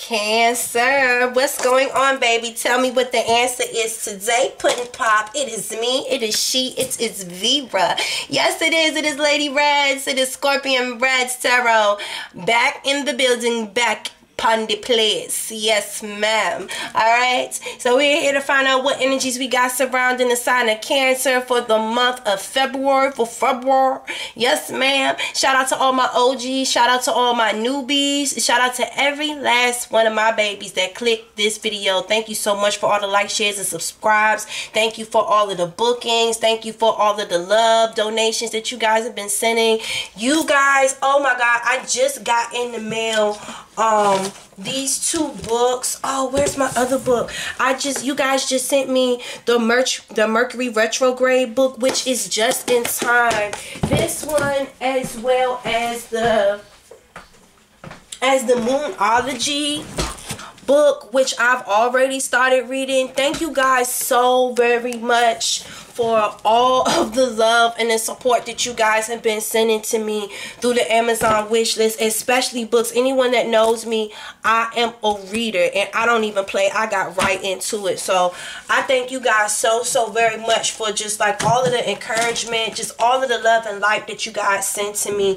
Cancer, what's going on, baby? Tell me what the answer is today. Pudding Pop, it is me, it is she, it is Vera. Yes, it is. It is Lady Reddz, it is Scorpion Reddz Tarot. Back in the building, back upon the place. Yes, ma'am. All right. So we're here to find out what energies we got surrounding the sign of Cancer for the month of February. For February. Yes, ma'am. Shout out to all my OGs. Shout out to all my newbies. Shout out to every last one of my babies that clicked this video. Thank you so much for all the likes, shares, and subscribes. Thank you for all of the bookings. Thank you for all of the love donations that you guys have been sending. You guys, oh my God, I just got in the mail um these two books. Oh where's my other book? I just you guys just sent me the merch the mercury retrograde book which is just in time. This one as well as the as the moonology book which i've already started reading. Thank you guys so very much for all of the love and the support that you guys have been sending to me through the Amazon wish list, especially books. Anyone that knows me, I am a reader and I don't even play. I got right into it. So I thank you guys so, so very much for just like all of the encouragement, just all of the love and light that you guys sent to me.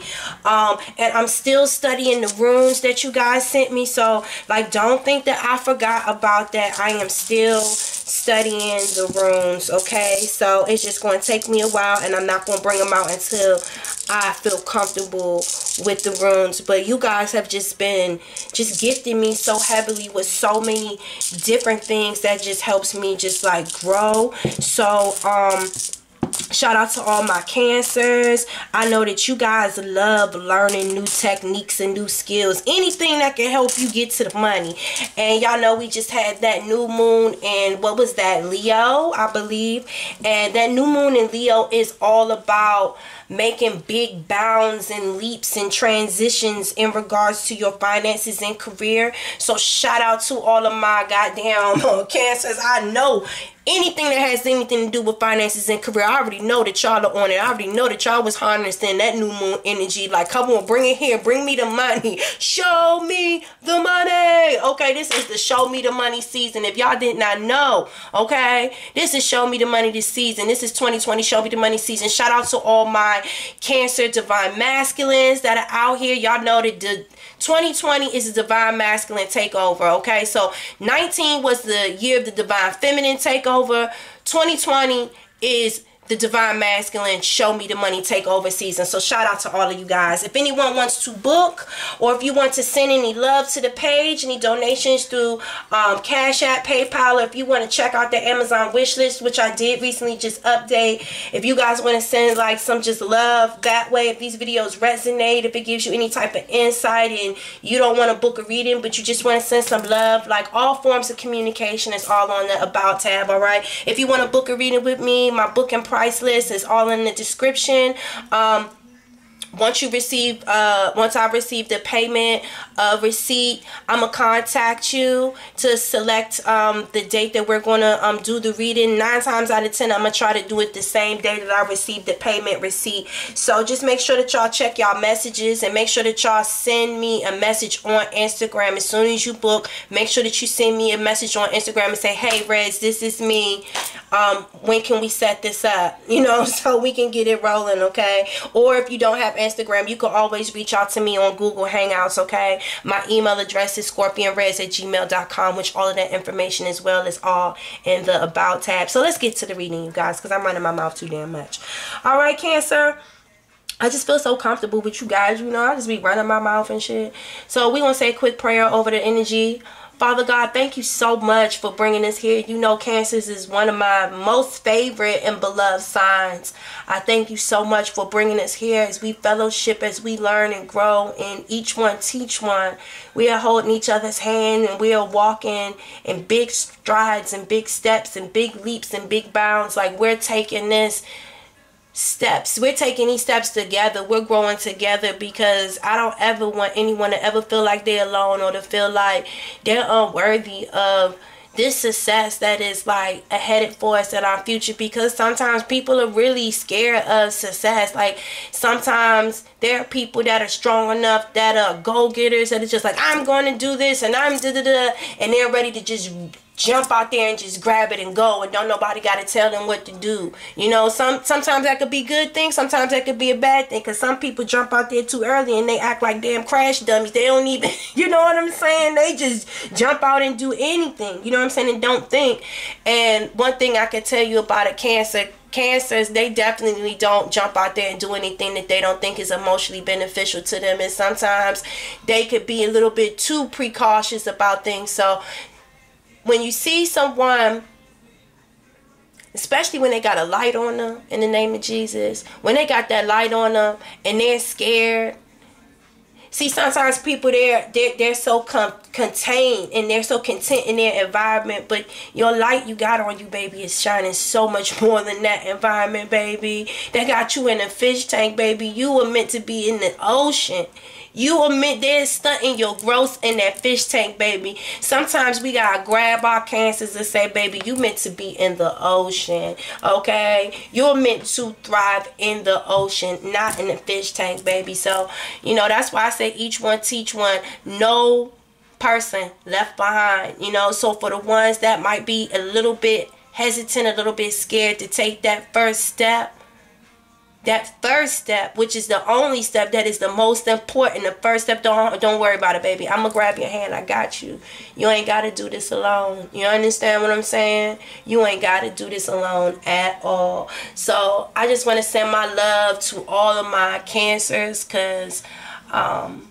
Um, and I'm still studying the runes that you guys sent me. So like, don't think that I forgot about that. I am still studying the runes, okay? So it's just going to take me a while and I'm not going to bring them out until I feel comfortable with the runes. But you guys have just been just gifting me so heavily with so many different things that just helps me just like grow. So, um, Shout out to all my cancers. I know that you guys love learning new techniques and new skills. Anything that can help you get to the money. And y'all know we just had that new moon and what was that? Leo, I believe. And that new moon in Leo is all about making big bounds and leaps and transitions in regards to your finances and career. So shout out to all of my goddamn cancers. I know anything that has anything to do with finances and career, I already know that y'all are on it. I already know that y'all was harnessing that new moon energy. Like, come on, bring it here. Bring me the money. Show me the money. Okay, this is the show me the money season. If y'all did not know, okay, this is show me the money this season. This is 2020 show me the money season. Shout out to all my Cancer divine masculines that are out here. Y'all know that the 2020 is the divine masculine takeover, okay? So 19 was the year of the divine feminine takeover. 2020 is the Divine Masculine Show Me the Money Takeover season. So shout out to all of you guys. If anyone wants to book or if you want to send any love to the page, any donations through um, Cash App, PayPal, or if you want to check out the Amazon wish list, which I did recently just update. If you guys want to send like some just love that way, if these videos resonate, if it gives you any type of insight and you don't want to book a reading, but you just want to send some love, like all forms of communication is all on the About tab, all right? If you want to book a reading with me, my booking price list is all in the description. Um, once you receive uh once i receive the payment uh receipt i'm gonna contact you to select um the date that we're gonna um do the reading. Nine times out of ten i'm gonna try to do it the same day that i receive the payment receipt. So just make sure that y'all check y'all messages and make sure that y'all send me a message on instagram. As soon as you book make sure that you send me a message on instagram and say hey Reddz this is me um when can we set this up you know so we can get it rolling okay or if you don't have Instagram, you can always reach out to me on Google Hangouts, okay? My email address is scorpionreddz at gmail.com, which all of that information as well is all in the About tab. So let's get to the reading, you guys, because I'm running my mouth too damn much. All right, Cancer. I just feel so comfortable with you guys, you know. I just be running my mouth and shit. So we to say a quick prayer over the energy Father God, thank you so much for bringing us here. You know, Cancers is one of my most favorite and beloved signs. I thank you so much for bringing us here as we fellowship, as we learn and grow, and each one teach one. We are holding each other's hand and we are walking in big strides and big steps and big leaps and big bounds. Like we're taking this steps. We're taking these steps together. We're growing together because I don't ever want anyone to ever feel like they're alone or to feel like they're unworthy of this success that is like ahead for us in our future because sometimes people are really scared of success like sometimes there are people that are strong enough that are go-getters that are just like i'm going to do this and i'm da da da and they're ready to just jump out there and just grab it and go and don't nobody got to tell them what to do. You know some sometimes that could be good thing sometimes that could be a bad thing because some people jump out there too early and they act like damn crash dummies. They don't even you know what i'm saying? They just jump out and do anything you know what i'm saying and don't think. And one thing i can tell you about a cancer cancers they definitely don't jump out there and do anything that they don't think is emotionally beneficial to them. And sometimes they could be a little bit too precautious about things. So when you see someone especially when they got a light on them in the name of Jesus, when they got that light on them and they're scared. See, sometimes people they're they're, they're so contained and they're so content in their environment, but your light you got on you, baby, is shining so much more than that environment, baby. They got you in a fish tank, baby. You were meant to be in the ocean. You admit they're stunting your growth in that fish tank, baby. Sometimes we gotta grab our cancers and say, baby, you meant to be in the ocean, okay? You're meant to thrive in the ocean, not in the fish tank, baby. So, you know, that's why I say each one teach one. No person left behind, you know. So for the ones that might be a little bit hesitant, a little bit scared to take that first step, that first step, which is the only step that is the most important. The first step, don't don't worry about it, baby. I'm gonna grab your hand. I got you. You ain't gotta do this alone. You understand what I'm saying? You ain't gotta do this alone at all. So I just want to send my love to all of my cancers, cause um,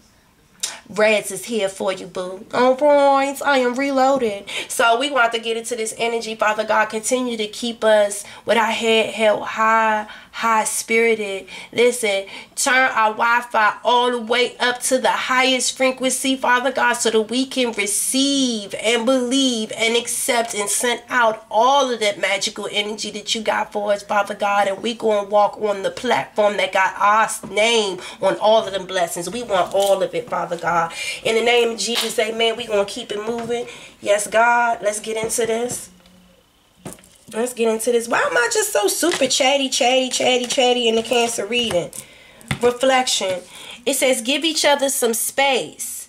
Reddz is here for you, boo. On points, I am reloaded. So we want to get into this energy. Father God, continue to keep us with our head held high, high spirited. Listen, turn our Wi-Fi all the way up to the highest frequency, Father God, so that we can receive and believe and accept and send out all of that magical energy that you got for us, Father God. And we go and walk on the platform that got our name on all of them blessings. We want all of it, Father God. God. In the name of Jesus, amen. We're going to keep it moving. Yes, God. Let's get into this. Let's get into this. Why am I just so super chatty, chatty, chatty, chatty in the cancer reading? Reflection. It says, give each other some space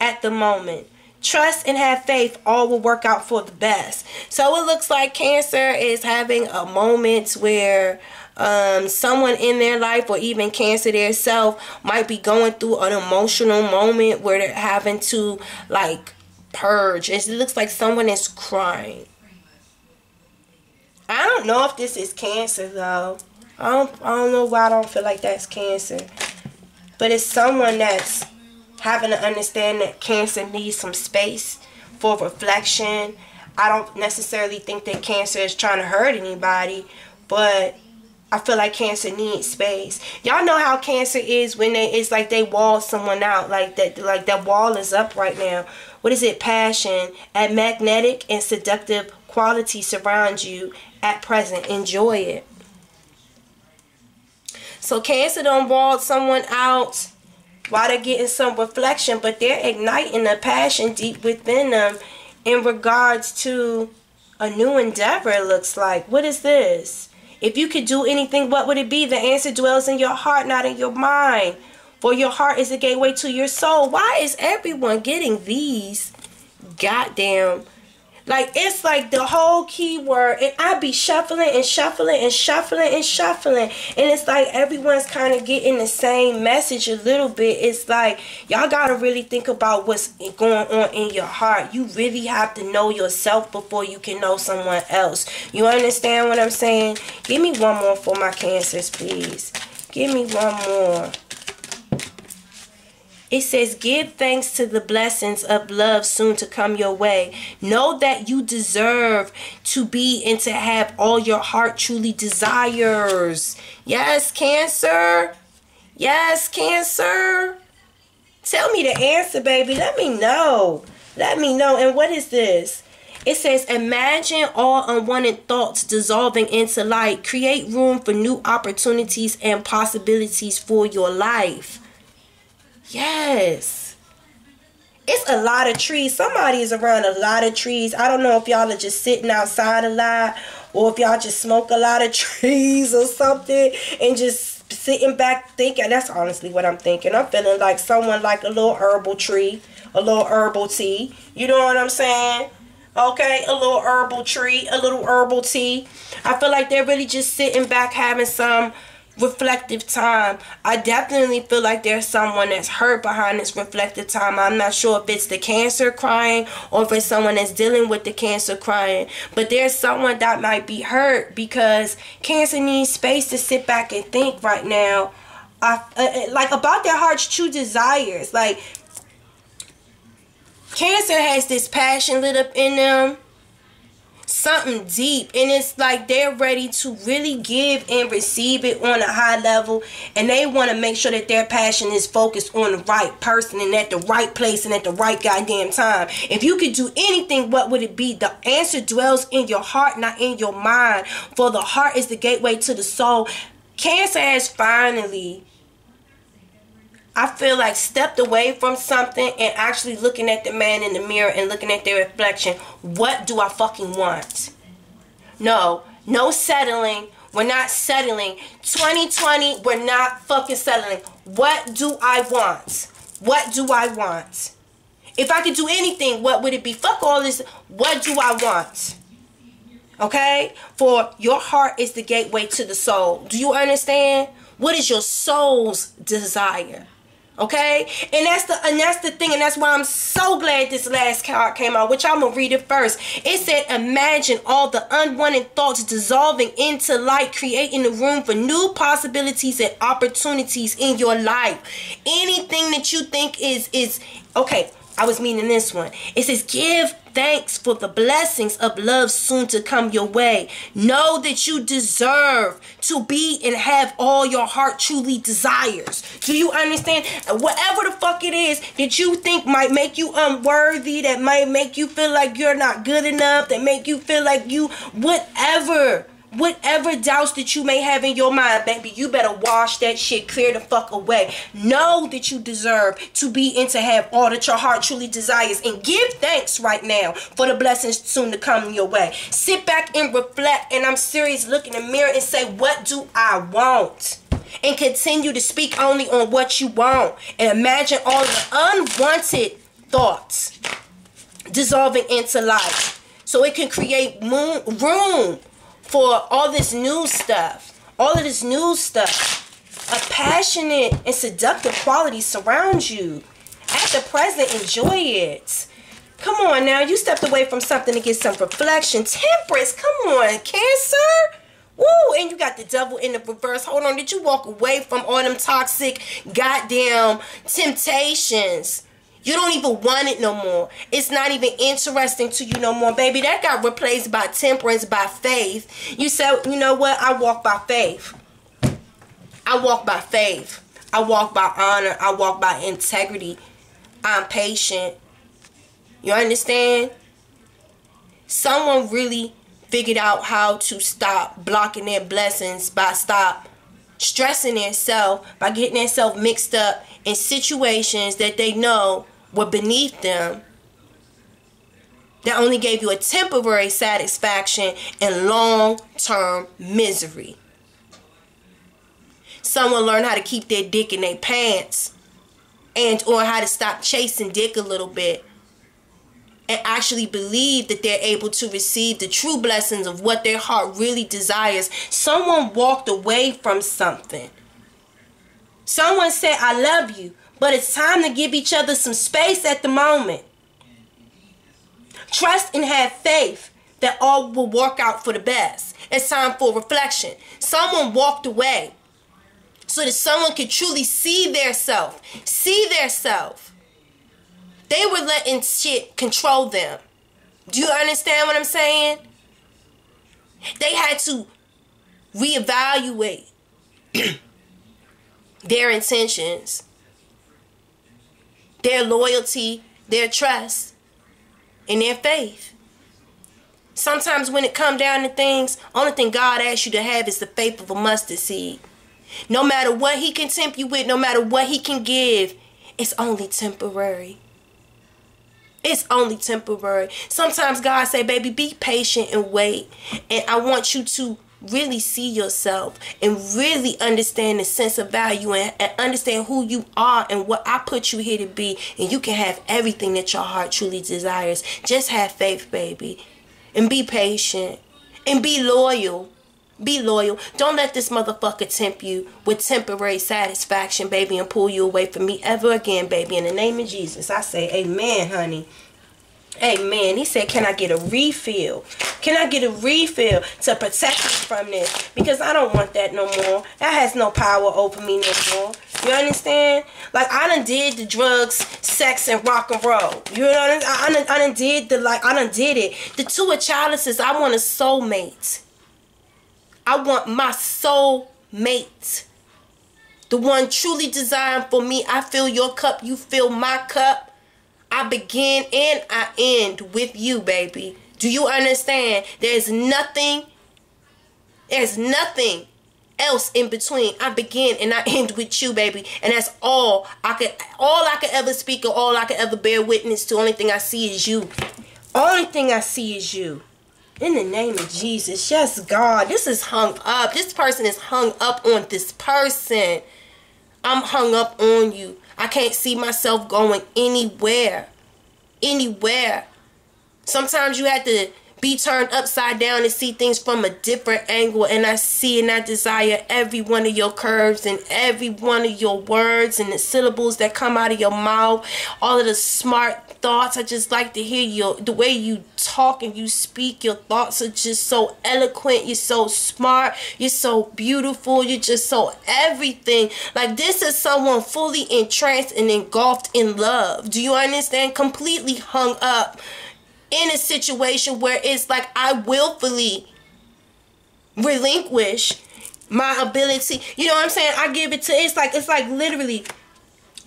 at the moment. Trust and have faith, all will work out for the best. So it looks like Cancer is having a moment where um, someone in their life or even cancer themselves might be going through an emotional moment where they're having to like purge. It looks like someone is crying. I don't know if this is cancer though. I don't, I don't know why I don't feel like that's cancer. But it's someone that's having to understand that cancer needs some space for reflection. I don't necessarily think that cancer is trying to hurt anybody, but I feel like cancer needs space. Y'all know how cancer is when they it's like they wall someone out like that like that wall is up right now. What is it? Passion. A magnetic and seductive quality surrounds you at present. Enjoy it. So cancer don't wall someone out while they're getting some reflection, but they're igniting a passion deep within them in regards to a new endeavor, it looks like. What is this? If you could do anything, what would it be? The answer dwells in your heart, not in your mind. For your heart is the gateway to your soul. Why is everyone getting these goddamn like it's like the whole keyword, and I be shuffling and shuffling and shuffling and shuffling, and it's like everyone's kind of getting the same message a little bit. It's like y'all gotta really think about what's going on in your heart. You really have to know yourself before you can know someone else. You understand what I'm saying? Give me one more for my cancers, please. Give me one more. It says, Give thanks to the blessings of love soon to come your way. Know that you deserve to be and to have all your heart truly desires. Yes, Cancer. Yes, Cancer. Tell me the answer, baby. Let me know. Let me know. And what is this? It says, Imagine all unwanted thoughts dissolving into light. Create room for new opportunities and possibilities for your life. Yes. it's a lot of trees. Somebody is around a lot of trees. I don't know if y'all are just sitting outside a lot or if y'all just smoke a lot of trees or something and just sitting back thinking. That's honestly what I'm thinking. I'm feeling like someone like a little herbal tree, a little herbal tea. You know what I'm saying? Okay, a little herbal tree, a little herbal tea. I feel like they're really just sitting back having some reflective time. I definitely feel like there's someone that's hurt behind this reflective time. I'm not sure if it's the cancer crying or if it's someone that's dealing with the cancer crying. But there's someone that might be hurt because cancer needs space to sit back and think right now. Uh, uh, like about their heart's true desires. Like cancer has this passion lit up in them something deep and it's like they're ready to really give and receive it on a high level and they want to make sure that their passion is focused on the right person and at the right place and at the right goddamn time. If you could do anything what would it be? The answer dwells in your heart not in your mind for the heart is the gateway to the soul. Cancer has finally I feel like stepped away from something and actually looking at the man in the mirror and looking at their reflection. What do I fucking want? No, no settling. We're not settling. 2020, we're not fucking settling. What do I want? What do I want? If I could do anything, what would it be? Fuck all this. What do I want? Okay? For your heart is the gateway to the soul. Do you understand? What is your soul's desire? Okay? And that's the and that's the thing, and that's why I'm so glad this last card came out, which I'm gonna read it first. It said, imagine all the unwanted thoughts dissolving into light, creating the room for new possibilities and opportunities in your life. Anything that you think is is okay. I was meaning this one. It says, Give thanks for the blessings of love soon to come your way. Know that you deserve to be and have all your heart truly desires. Do you understand? Whatever the fuck it is that you think might make you unworthy, that might make you feel like you're not good enough, that make you feel like you, whatever Whatever doubts that you may have in your mind, baby, you better wash that shit clear the fuck away. Know that you deserve to be and to have all that your heart truly desires. And give thanks right now for the blessings soon to come your way. Sit back and reflect. And I'm serious, look in the mirror and say, What do I want? And continue to speak only on what you want. And imagine all the unwanted thoughts dissolving into life. So it can create room for all this new stuff, all of this new stuff. A passionate and seductive quality surrounds you. At the present, enjoy it. Come on now, you stepped away from something to get some reflection. Temperance, come on, Cancer. Woo, and you got the devil in the reverse. Hold on, did you walk away from all them toxic goddamn temptations? You don't even want it no more. It's not even interesting to you no more, baby. That got replaced by temperance, by faith. You said, you know what? I walk by faith. I walk by faith. I walk by honor. I walk by integrity. I'm patient. You understand? Someone really figured out how to stop blocking their blessings by stop stressing themselves by getting themselves mixed up in situations that they know were beneath them that only gave you a temporary satisfaction and long-term misery. Someone learned how to keep their dick in their pants and or how to stop chasing dick a little bit and actually believe that they're able to receive the true blessings of what their heart really desires. Someone walked away from something. Someone said, I love you. But it's time to give each other some space at the moment. Trust and have faith that all will work out for the best. It's time for reflection. Someone walked away so that someone could truly see their self, see their self. They were letting shit control them. Do you understand what I'm saying? They had to reevaluate their intentions their loyalty, their trust, and their faith. Sometimes when it come down to things, only thing God asks you to have is the faith of a mustard seed. No matter what he can tempt you with, no matter what he can give, it's only temporary. It's only temporary. Sometimes God say, baby, be patient and wait. And I want you to really see yourself and really understand the sense of value and, and, understand who you are and what I put you here to be. And you can have everything that your heart truly desires. Just have faith, baby. And be patient. And be loyal. Be loyal. Don't let this motherfucker tempt you with temporary satisfaction, baby, and pull you away from me ever again, baby. In the name of Jesus, I say amen, honey. Amen. He said, Can I get a refill? Can I get a refill to protect me from this? Because I don't want that no more. That has no power over me no more. You understand? Like I done did the drugs, sex, and rock and roll. You know what I, I, done, I done did the like I done did it. The two of chalices, I want a soulmate. I want my soulmate. The one truly designed for me. I fill your cup, you fill my cup. I begin and I end with you, baby. Do you understand? There's nothing, there's nothing else in between. I begin and I end with you, baby. And that's all I could all I could ever speak or all I could ever bear witness to. Only thing I see is you. Only thing I see is you. In the name of Jesus. Yes, God. This is hung up. This person is hung up on this person. I'm hung up on you. I can't see myself going anywhere. Anywhere. Sometimes you have to be turned upside down and see things from a different angle. And I see and I desire every one of your curves and every one of your words and the syllables that come out of your mouth. All of the smart thoughts. I just like to hear you. The way you talk and you speak. Your thoughts are just so eloquent. You're so smart. You're so beautiful. You're just so everything. Like this is someone fully entranced and engulfed in love. Do you understand? Completely hung up in a situation where it's like I willfully relinquish my ability. You know what I'm saying? I give it to it's like it's like literally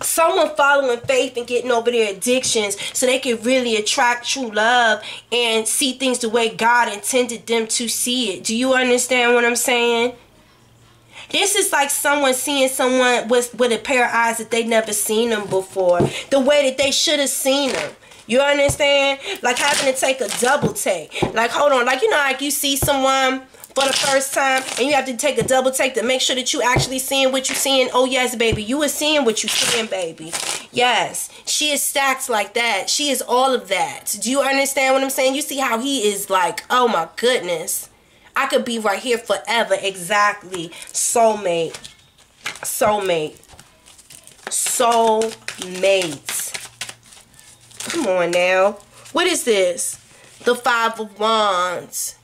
someone following faith and getting over their addictions so they can really attract true love and see things the way God intended them to see it. Do you understand what I'm saying? This is like someone seeing someone with, with a pair of eyes that they never seen them before. The way that they should have seen them. You understand? Like having to take a double take. Like, hold on. Like, you know, like you see someone for the first time and you have to take a double take to make sure that you actually seeing what you seeing. Oh, yes, baby. You are seeing what you seeing, baby. Yes. She is stacked like that. She is all of that. Do you understand what I'm saying? You see how he is like, oh my goodness. I could be right here forever. Exactly. Soulmate. Soulmate. Soulmate. Come on now. What is this? The Five of Wands.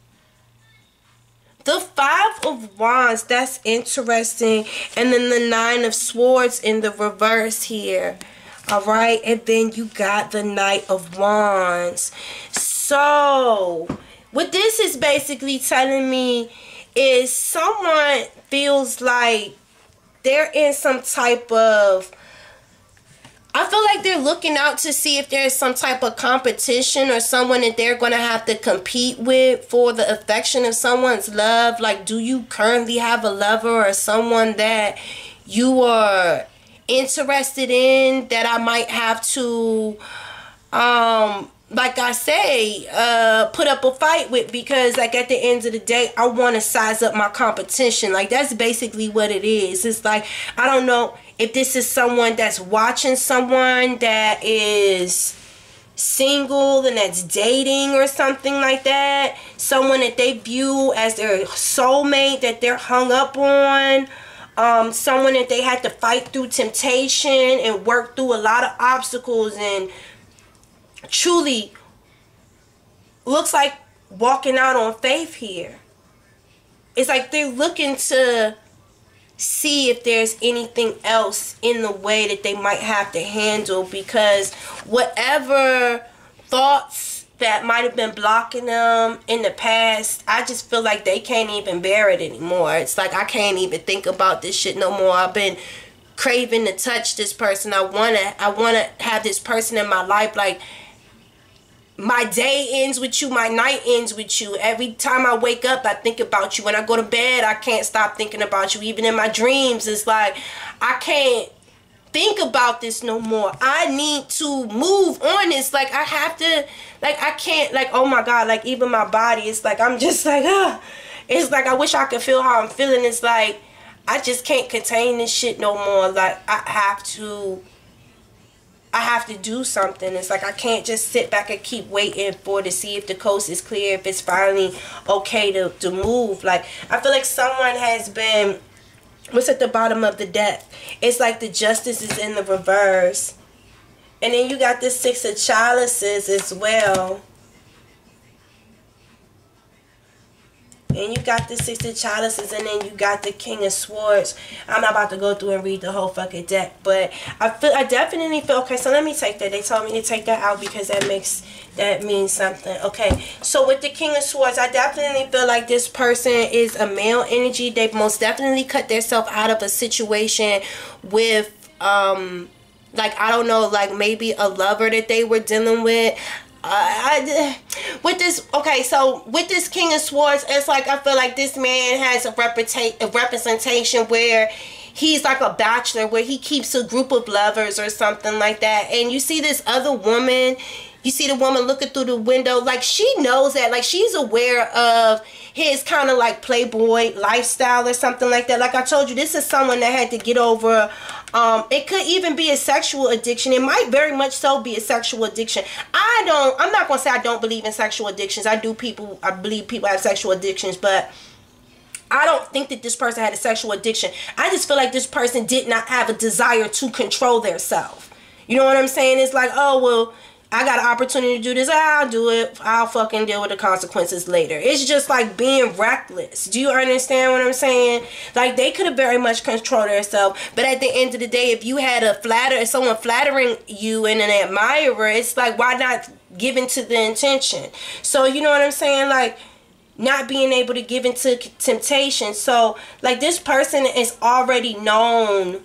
The Five of Wands, that's interesting. And then the Nine of Swords in the reverse here. All right. And then you got the Knight of Wands. So, what this is basically telling me is someone feels like they're in some type of I feel like they're looking out to see if there's some type of competition or someone that they're going to have to compete with for the affection of someone's love. Like, do you currently have a lover or someone that you are interested in that I might have to, um, like I say, uh, put up a fight with because, like, at the end of the day, I want to size up my competition. Like, that's basically what it is. It's like, I don't know if this is someone that's watching someone that is single and that's dating or something like that someone that they view as their soulmate that they're hung up on um, someone that they had to fight through temptation and work through a lot of obstacles and truly looks like walking out on faith here it's like they're looking to see if there's anything else in the way that they might have to handle because whatever thoughts that might have been blocking them in the past, I just feel like they can't even bear it anymore. It's like I can't even think about this shit no more. I've been craving to touch this person. I wanna I wanna have this person in my life like my day ends with you my night ends with you every time i wake up i think about you when i go to bed i can't stop thinking about you even in my dreams it's like i can't think about this no more. I need to move on It's Like I have to like I can't like oh my god, like even my body it's like I'm just like ah it's like I wish I could feel how I'm feeling. It's like I just can't contain this shit no more. Like I have to I have to do something. It's like I can't just sit back and keep waiting for to see if the coast is clear, if it's finally okay to, to move. Like I feel like someone has been what's at the bottom of the deck? It's like the justice is in the reverse. And then you got the six of chalices as well. And you got the six of chalices and then you got the king of swords. I'm not about to go through and read the whole fucking deck but i feel i definitely feel okay so let me take that. They told me to take that out because that makes that means something. Okay so with the king of swords i definitely feel like this person is a male energy. They've most definitely cut themselves out of a situation with um like i don't know like maybe a lover that they were dealing with I, with this okay so with this king of swords it's like i feel like this man has a, reputa- a representation where he's like a bachelor where he keeps a group of lovers or something like that. And you see this other woman you see the woman looking through the window like she knows that like she's aware of his kind of like playboy lifestyle or something like that like i told you this is someone that had to get over um, it could even be a sexual addiction. It might very much so be a sexual addiction. I don't, I'm not going to say I don't believe in sexual addictions. I do people, I believe people have sexual addictions, but I don't think that this person had a sexual addiction. I just feel like this person did not have a desire to control their self. You know what I'm saying? It's like, oh, well, I got an opportunity to do this. I'll do it. I'll fucking deal with the consequences later. It's just like being reckless. Do you understand what I'm saying? Like they could have very much controlled themselves, but at the end of the day, if you had a flatter, someone flattering you and an admirer, it's like why not give into the intention? So you know what I'm saying? Like not being able to give into temptation. So like this person is already known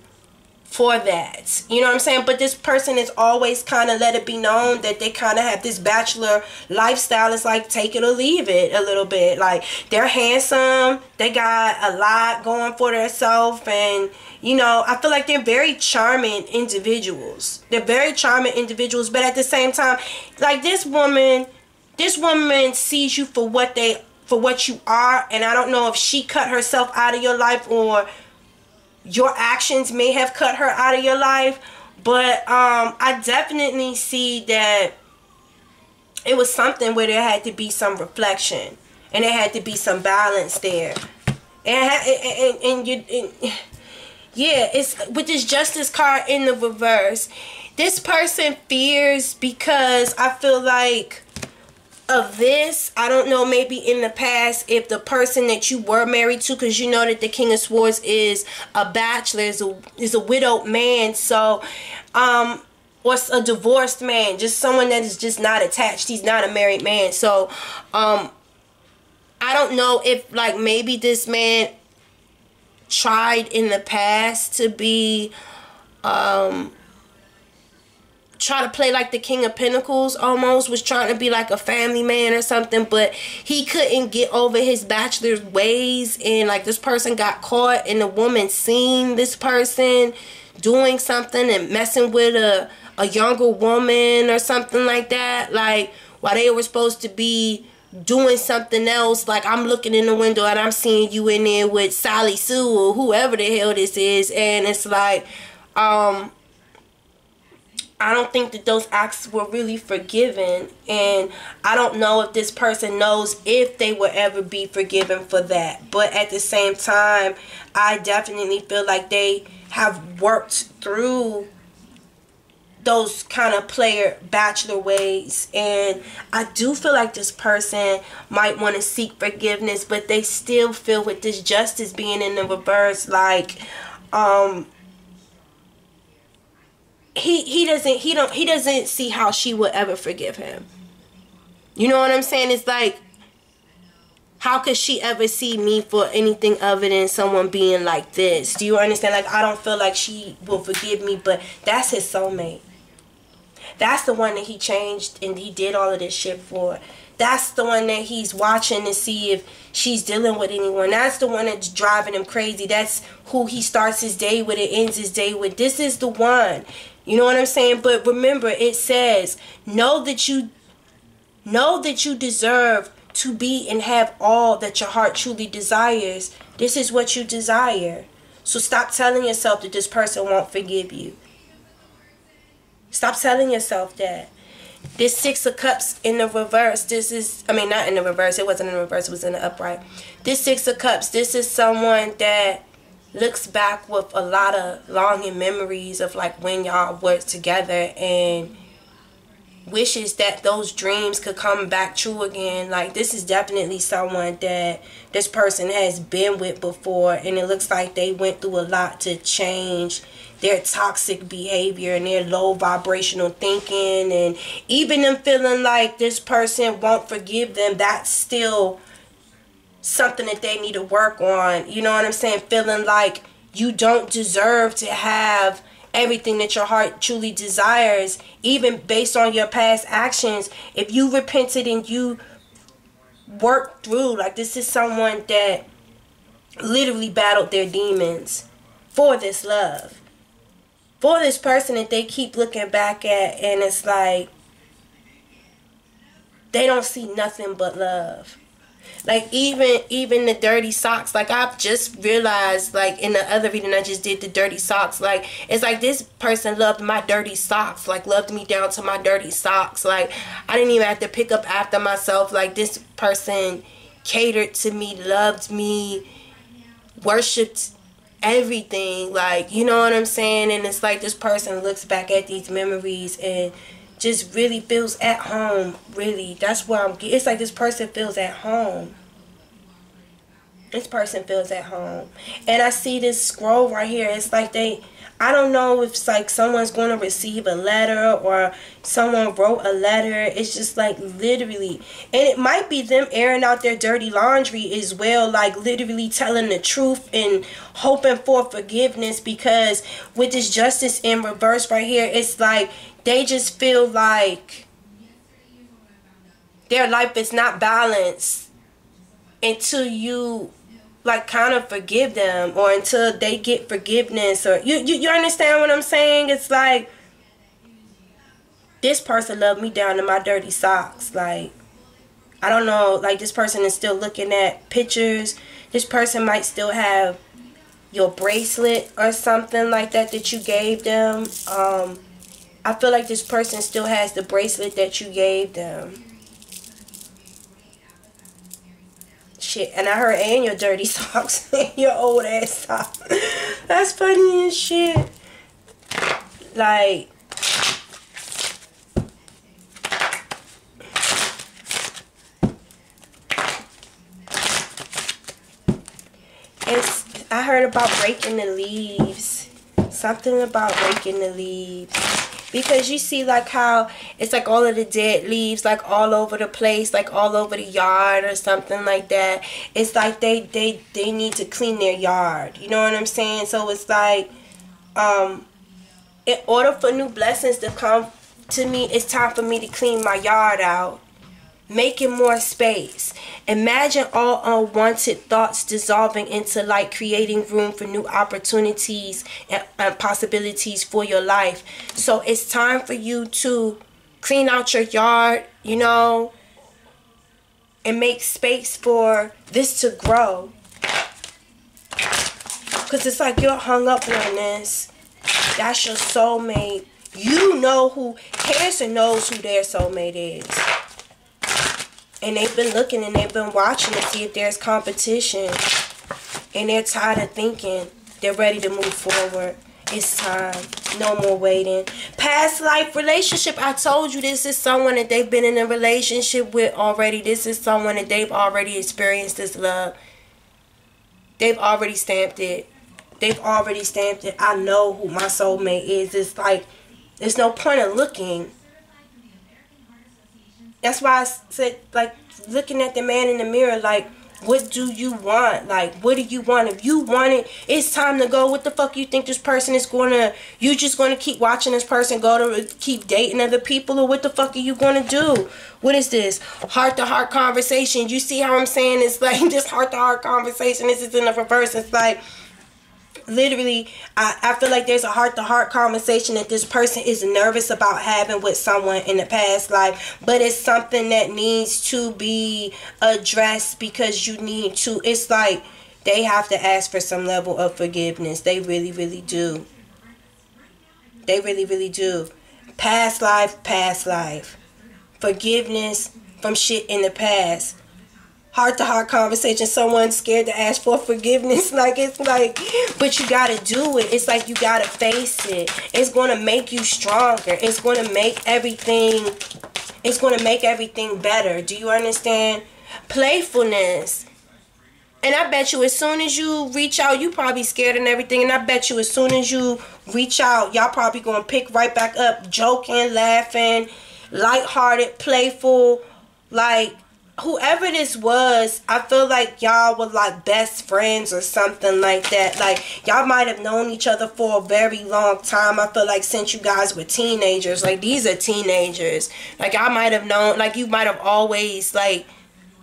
for that. You know what I'm saying? But this person is always kind of let it be known that they kind of have this bachelor lifestyle. It's like take it or leave it a little bit. Like they're handsome, they got a lot going for themselves, and you know, I feel like they're very charming individuals. They're very charming individuals, but at the same time, like this woman, this woman sees you for what they for what you are, and I don't know if she cut herself out of your life or your actions may have cut her out of your life but um i definitely see that it was something where there had to be some reflection and there had to be some balance there. And and, and, you and, yeah it's with this justice card in the reverse this person fears because i feel like of this. I don't know maybe in the past if the person that you were married to because you know that the king of swords is a bachelor is a is a widowed man. So um or a divorced man just someone that is just not attached. He's not a married man. So um i don't know if like maybe this man tried in the past to be um try to play like the king of pentacles almost was trying to be like a family man or something but he couldn't get over his bachelor's ways and like this person got caught and the woman seen this person doing something and messing with a a younger woman or something like that like while they were supposed to be doing something else. Like i'm looking in the window and i'm seeing you in there with sally sue or whoever the hell this is and it's like um I don't think that those acts were really forgiven. And I don't know if this person knows if they will ever be forgiven for that. But at the same time, I definitely feel like they have worked through those kind of player bachelor ways and i do feel like this person might want to seek forgiveness but they still feel with this justice being in the reverse like um he he doesn't he don't he doesn't see how she would ever forgive him. You know what I'm saying? It's like how could she ever see me for anything other than someone being like this? Do you understand? Like I don't feel like she will forgive me, but that's his soulmate. That's the one that he changed and he did all of this shit for. That's the one that he's watching to see if she's dealing with anyone. That's the one that's driving him crazy. That's who he starts his day with and ends his day with. This is the one. You know what I'm saying? But remember, it says, know that you know that you deserve to be and have all that your heart truly desires. This is what you desire. So stop telling yourself that this person won't forgive you. Stop telling yourself that. This Six of Cups in the reverse, this is, I mean, not in the reverse, it wasn't in the reverse, it was in the upright. This Six of Cups, this is someone that looks back with a lot of longing memories of like when y'all worked together and wishes that those dreams could come back true again. Like this is definitely someone that this person has been with before and it looks like they went through a lot to change their toxic behavior and their low vibrational thinking and even them feeling like this person won't forgive them that's still something that they need to work on you know what i'm saying? Feeling like you don't deserve to have everything that your heart truly desires even based on your past actions. If you repented and you worked through like this is someone that literally battled their demons for this love. For this person that they keep looking back at and it's like they don't see nothing but love like even even the dirty socks like i've just realized like in the other reading i just did the dirty socks like it's like this person loved my dirty socks like loved me down to my dirty socks like i didn't even have to pick up after myself like this person catered to me loved me worshiped everything. Like, you know what I'm saying? And it's like this person looks back at these memories and just really feels at home. Really, that's where I'm. It's like this person feels at home. This person feels at home, and I see this scroll right here. It's like they I don't know if it's like someone's going to receive a letter or someone wrote a letter. It's just like literally. And it might be them airing out their dirty laundry as well, like literally telling the truth and hoping for forgiveness because with this justice in reverse right here, it's like they just feel like their life is not balanced until you like kind of forgive them or until they get forgiveness or you, you you understand what I'm saying? It's like this person loved me down to my dirty socks. Like I don't know, like this person is still looking at pictures. This person might still have your bracelet or something like that that you gave them. Um I feel like this person still has the bracelet that you gave them. Shit. And I heard, and your dirty socks, your old ass socks. That's funny as shit. Like, it's, I heard about breaking the leaves. Something about breaking the leaves because you see like how it's like all of the dead leaves like all over the place like all over the yard or something like that. It's like they they they need to clean their yard. You know what i'm saying? So it's like um in order for new blessings to come to me it's time for me to clean my yard out making more space. Imagine all unwanted thoughts dissolving into light, creating room for new opportunities and, and, possibilities for your life. So it's time for you to clean out your yard, you know, and make space for this to grow. Because it's like you're hung up on this. That's your soulmate. You know who, Cancer knows who their soulmate is and they've been looking and they've been watching to see if there's competition. And they're tired of thinking they're ready to move forward. It's time. No more waiting. Past life relationship i told you this is someone that they've been in a relationship with already. This is someone that they've already experienced this love. They've already stamped it. They've already stamped it. I know who my soulmate is. It's like there's no point of looking that's why I said, like, looking at the man in the mirror, like, What do you want? Like, what do you want? If you want it, it's time to go. What the fuck you think this person is gonna? You just gonna keep watching this person go to keep dating other people, or what the fuck are you gonna do? What is this heart to heart conversation? You see how I'm saying? It's like this heart to heart conversation. This is in the reverse. It's like literally I, I feel like there's a heart-to-heart conversation that this person is nervous about having with someone in the past life but it's something that needs to be addressed because you need to it's like they have to ask for some level of forgiveness. They really really do. They really really do. Past life past life. Forgiveness from shit in the past heart to heart conversation. Someone scared to ask for forgiveness. Like it's like, but you gotta do it. It's like you gotta face it. It's gonna make you stronger. It's gonna make everything. It's gonna make everything better. Do you understand? Playfulness. And I bet you as soon as you reach out, you probably scared and everything. And I bet you as soon as you reach out, y'all probably gonna pick right back up, joking, laughing, lighthearted, playful, like whoever this was, I feel like y'all were like best friends or something like that. Like y'all might have known each other for a very long time. I feel like since you guys were teenagers, like these are teenagers. Like I might have known, like you might have always like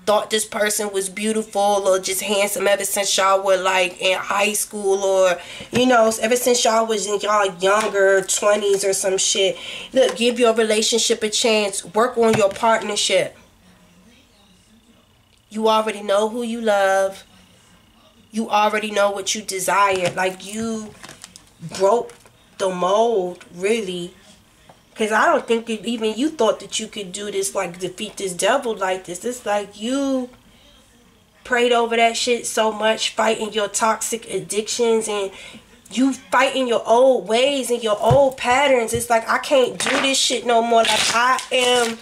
thought this person was beautiful or just handsome ever since y'all were like in high school or you know ever since y'all was in y'all younger 20s or some shit look give your relationship a chance work on your partnership you already know who you love. You already know what you desire. Like you broke the mold, really. Because I don't think that even you thought that you could do this, like defeat this devil like this. It's like you prayed over that shit so much, fighting your toxic addictions and you fighting your old ways and your old patterns. It's like I can't do this shit no more. Like I am,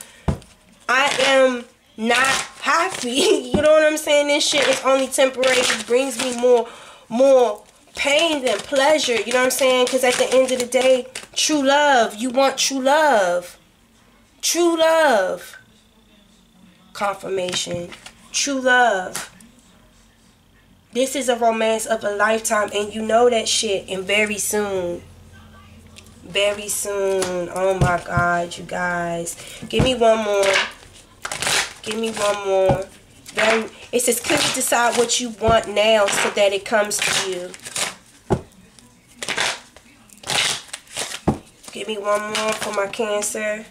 I am not happy. you know what I'm saying? This shit is only temporary. It brings me more, more pain than pleasure. You know what I'm saying? Because at the end of the day, true love. You want true love. True love. Confirmation. True love. This is a romance of a lifetime, and you know that shit. And very soon, very soon. Oh my God, you guys. Give me one more. Give me one more. Then it says, clearly decide what you want now so that it comes to you. Give me one more for my cancer.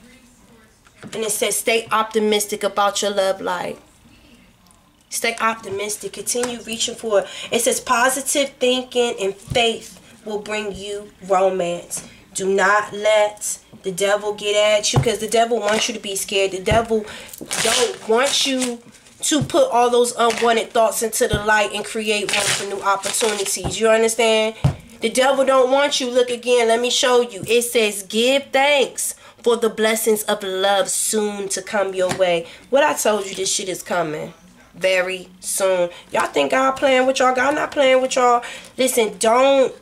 And it says, stay optimistic about your love life. Stay optimistic. Continue reaching for it. It says, positive thinking and faith will bring you romance. Do not let the devil get at you because the devil wants you to be scared. The devil don't want you to put all those unwanted thoughts into the light and create room for new opportunities. You understand? The devil don't want you. Look again. Let me show you. It says, give thanks for the blessings of love soon to come your way. What I told you, this shit is coming very soon. Y'all think God playing with y'all? God not playing with y'all. Listen, don't.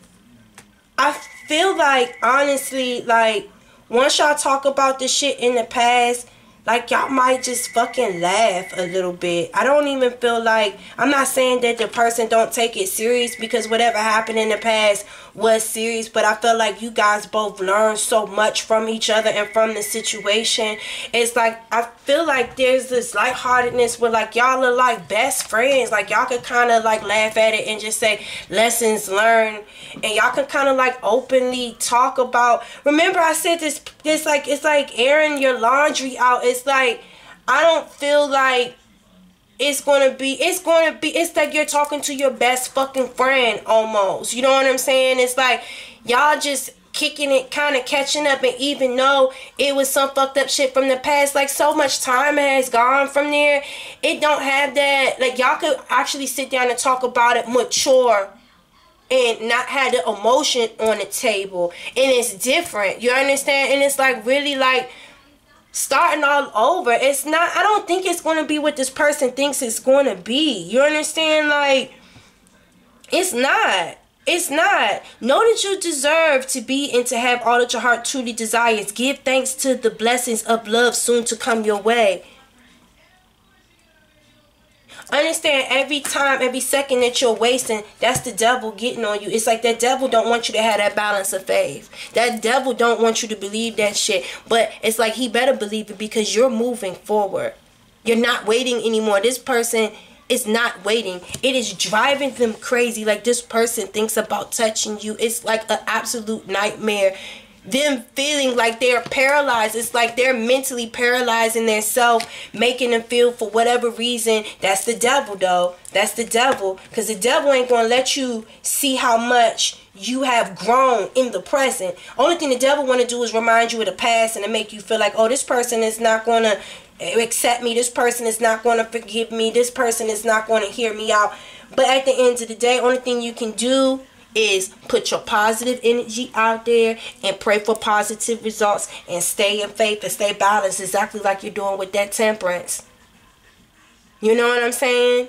I feel like, honestly, like, once y'all talk about this shit in the past, like y'all might just fucking laugh a little bit. I don't even feel like I'm not saying that the person don't take it serious because whatever happened in the past was serious, but I feel like you guys both learned so much from each other and from the situation. It's like I feel like there's this lightheartedness where like y'all are like best friends. Like y'all could kind of like laugh at it and just say lessons learned, and y'all can kind of like openly talk about. Remember, I said this. This like it's like airing your laundry out. Like I don't feel like it's gonna be it's gonna be it's like you're talking to your best fucking friend almost. You know what i'm saying? It's like y'all just kicking it kind of catching up and even though it was some fucked up shit from the past like so much time has gone from there it don't have that like y'all could actually sit down and talk about it mature and not have the emotion on the table. And it's different you understand? And it's like really like starting all over. It's not, I don't think it's going to be what this person thinks it's going to be. You understand? Like, it's not. It's not. Know that you deserve to be and to have all that your heart truly desires. Give thanks to the blessings of love soon to come your way. Understand every time, every second that you're wasting, that's the devil getting on you. It's like that devil don't want you to have that balance of faith. That devil don't want you to believe that shit. But it's like he better believe it because you're moving forward. You're not waiting anymore. This person is not waiting. It is driving them crazy. Like this person thinks about touching you. It's like an absolute nightmare them feeling like they're paralyzed. It's like they're mentally paralyzing themselves, making them feel for whatever reason. That's the devil, though. That's the devil. Because the devil ain't going to let you see how much you have grown in the present. Only thing the devil want to do is remind you of the past and to make you feel like, oh, this person is not going to accept me. This person is not going to forgive me. This person is not going to hear me out. But at the end of the day, only thing you can do is put your positive energy out there and pray for positive results and stay in faith and stay balanced exactly like you're doing with that temperance. You know what I'm saying?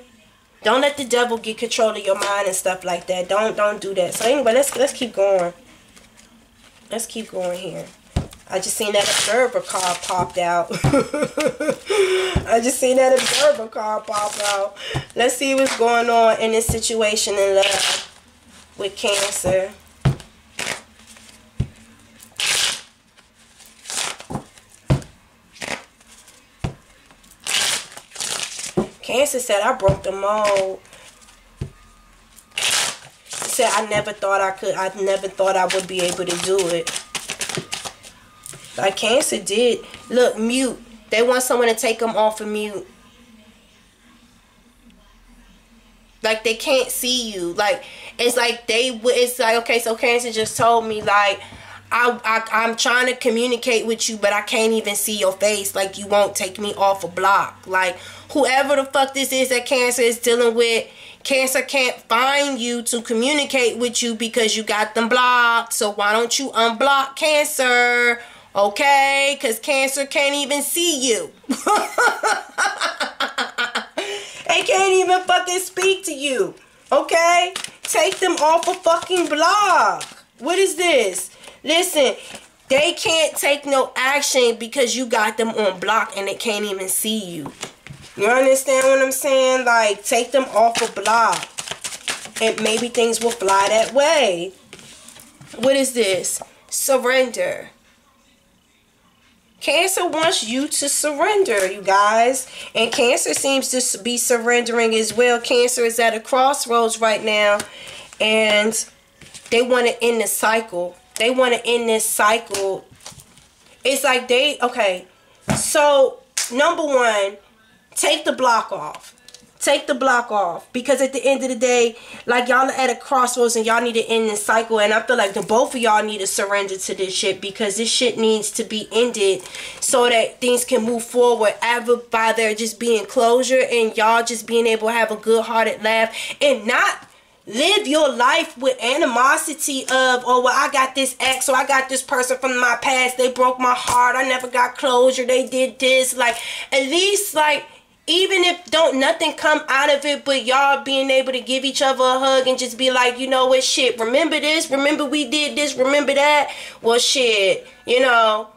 Don't let the devil get control of your mind and stuff like that. Don't don't do that. So anyway, let's let's keep going. Let's keep going here. I just seen that observer card popped out. I just seen that observer card pop out. Let's see what's going on in this situation in love with Cancer. Cancer said, I broke the mold. He said, I never thought I could, I never thought I would be able to do it. Like Cancer did. Look, mute. They want someone to take them off of mute. Like they can't see you. Like it's like they. It's like okay, so Cancer just told me like. I, I I'm trying to communicate with you, but I can't even see your face. Like you won't take me off a block. Like whoever the fuck this is that Cancer is dealing with, Cancer can't find you to communicate with you because you got them blocked. So why don't you unblock Cancer? Okay, because Cancer can't even see you. They can't even fucking speak to you. Okay? Take them off a fucking block. What is this? Listen, they can't take no action because you got them on block and they can't even see you. You understand what I'm saying? Like, take them off a block. And maybe things will fly that way. What is this? Surrender. Cancer wants you to surrender, you guys. And Cancer seems to be surrendering as well. Cancer is at a crossroads right now. And they want to end the cycle. They want to end this cycle. It's like they, okay. So, number one, take the block off. Take the block off. Because at the end of the day, like y'all are at a crossroads and y'all need to end this cycle. And I feel like the both of y'all need to surrender to this shit because this shit needs to be ended so that things can move forward. Ever by there just being closure and y'all just being able to have a good hearted laugh and not live your life with animosity of oh well i got this ex or i got this person from my past. They broke my heart. I never got closure. They did this. Like at least like even if don't nothing come out of it but y'all being able to give each other a hug and just be like you know what shit remember this remember we did this remember that? Well shit you know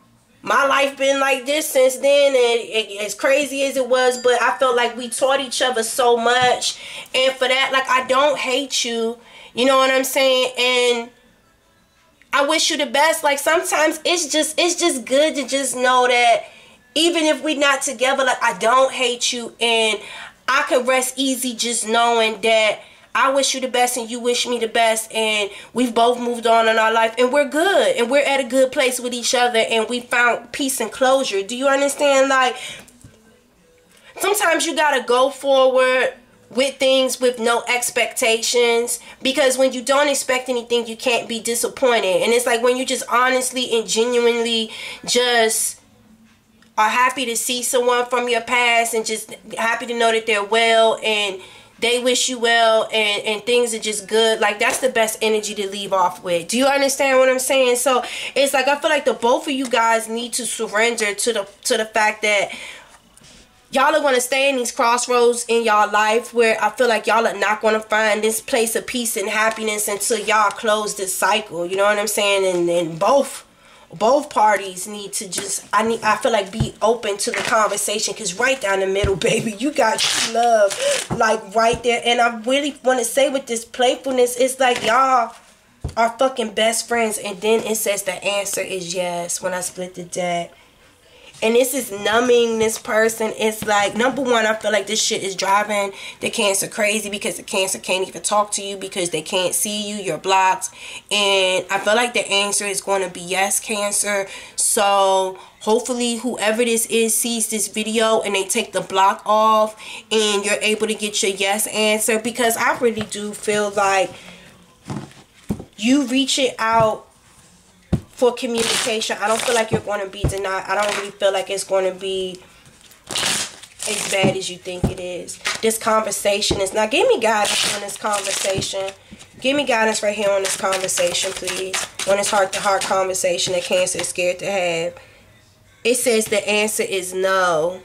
my life been like this since then and it, as crazy as it was but i felt like we taught each other so much and for that like i don't hate you you know what i'm saying? And i wish you the best. Like sometimes it's just it's just good to just know that even if we're not together, like I don't hate you. And I could rest easy just knowing that I wish you the best and you wish me the best. And we've both moved on in our life. And we're good. And we're at a good place with each other. And we found peace and closure. Do you understand? Like sometimes you gotta go forward with things with no expectations. Because when you don't expect anything you can't be disappointed. And it's like when you just honestly and genuinely just are happy to see someone from your past and just happy to know that they're well and they wish you well and, and things are just good. Like that's the best energy to leave off with. Do you understand what i'm saying? So it's like i feel like the both of you guys need to surrender to the to the fact that y'all are going to stay in these crossroads in y'all life where i feel like y'all are not going to find this place of peace and happiness until y'all close this cycle. You know what i'm saying? And, and both both parties need to just I need I feel like be open to the conversation because right down the middle, baby, you got love like right there. And I really want to say with this playfulness, it's like y'all are fucking best friends, and then it says the answer is yes when I split the debt and this is numbing this person. It's like number one i feel like this shit is driving the cancer crazy because the cancer can't even talk to you because they can't see you. You're blocked. And i feel like the answer is going to be yes cancer. So hopefully whoever this is sees this video and they take the block off and you're able to get your yes answer because i really do feel like you reach it out for communication. I don't feel like you're going to be denied. I don't really feel like it's going to be as bad as you think it is. This conversation is not. Give me guidance on this conversation. Give me guidance right here on this conversation, please. On this heart-to-heart -heart conversation that Cancer is scared to have. It says the answer is no.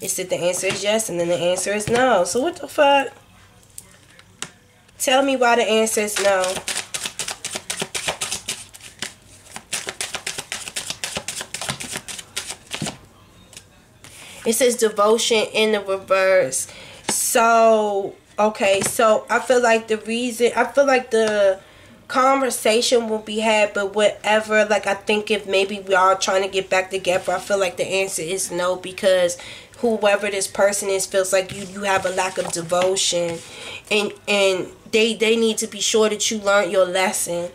It said the answer is yes, and then the answer is no. So what the fuck? Tell me why the answer is no. It says devotion in the reverse. So, okay, so I feel like the reason, I feel like the conversation will be had, but whatever, like I think if maybe we are trying to get back together, I feel like the answer is no because whoever this person is feels like you you have a lack of devotion and and they they need to be sure that you learned your lesson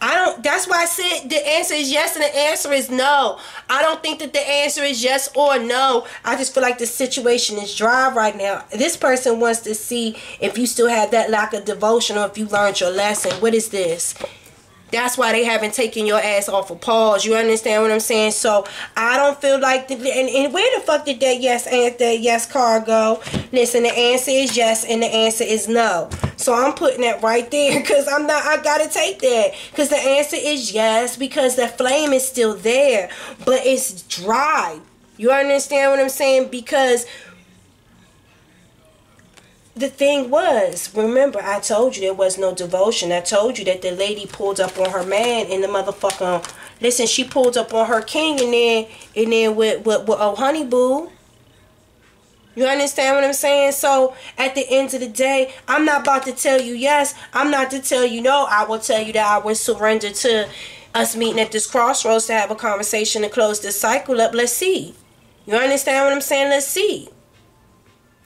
I don't that's why I said the answer is yes and the answer is no. I don't think that the answer is yes or no. I just feel like the situation is dry right now. This person wants to see if you still have that lack of devotion or if you learned your lesson. What is this? That's why they haven't taken your ass off of pause. You understand what I'm saying? So I don't feel like the, and, and where the fuck did that yes and that yes card go? Listen, the answer is yes and the answer is no. So I'm putting that right there because I'm not. I gotta take that because the answer is yes because the flame is still there, but it's dry. You understand what I'm saying? Because the thing was, remember, I told you there was no devotion. I told you that the lady pulled up on her man and the motherfucker. Listen, she pulled up on her king and then and then with with, with oh honey boo. You understand what I'm saying? So at the end of the day, I'm not about to tell you yes. I'm not to tell you no. I will tell you that I will surrender to us meeting at this crossroads to have a conversation to close this cycle up. Let's see. You understand what I'm saying? Let's see.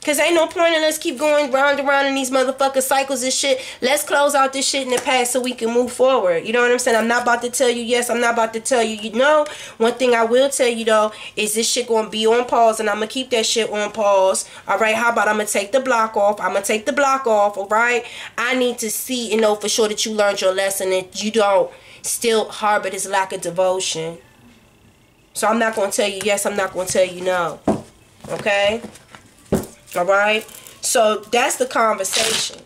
Cause ain't no point in us keep going round and round in these motherfucker cycles and shit. Let's close out this shit in the past so we can move forward. You know what I'm saying? I'm not about to tell you yes. I'm not about to tell you you know. One thing I will tell you though is this shit gonna be on pause and I'm gonna keep that shit on pause. All right. How about I'm gonna take the block off? I'm gonna take the block off. All right. I need to see and know for sure that you learned your lesson and you don't still harbor this lack of devotion. So I'm not gonna tell you yes. I'm not gonna tell you no. Okay. All right. So that's the conversation.